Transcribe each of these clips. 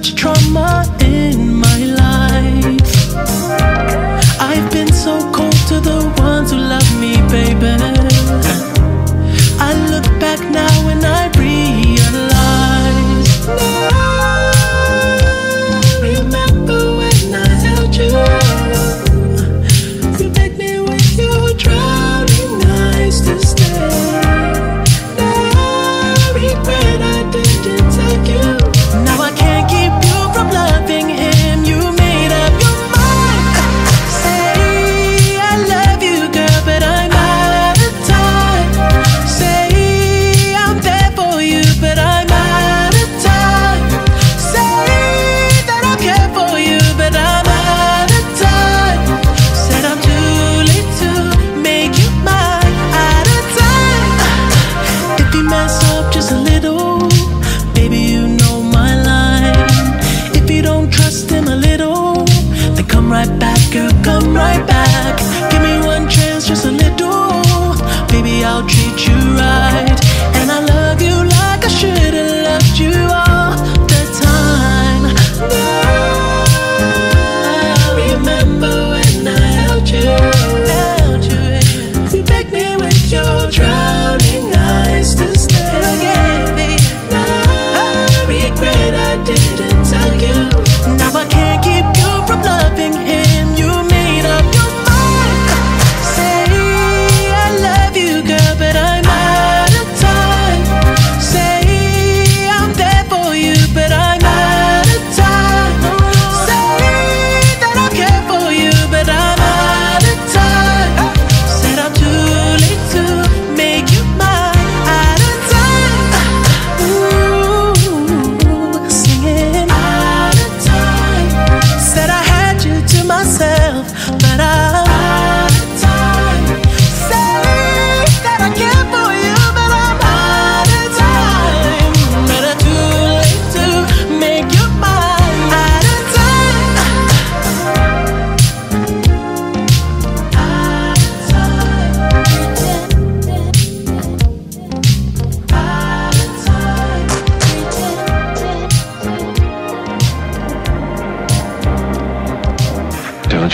much trauma in my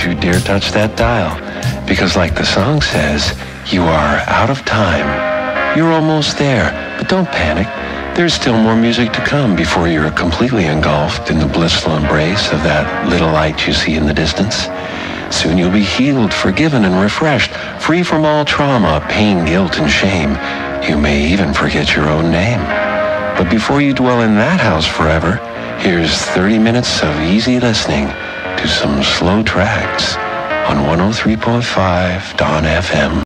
you dare touch that dial. Because like the song says, you are out of time. You're almost there, but don't panic. There's still more music to come before you're completely engulfed in the blissful embrace of that little light you see in the distance. Soon you'll be healed, forgiven, and refreshed, free from all trauma, pain, guilt, and shame. You may even forget your own name. But before you dwell in that house forever, here's 30 minutes of easy listening some slow tracks on 103.5 Dawn FM.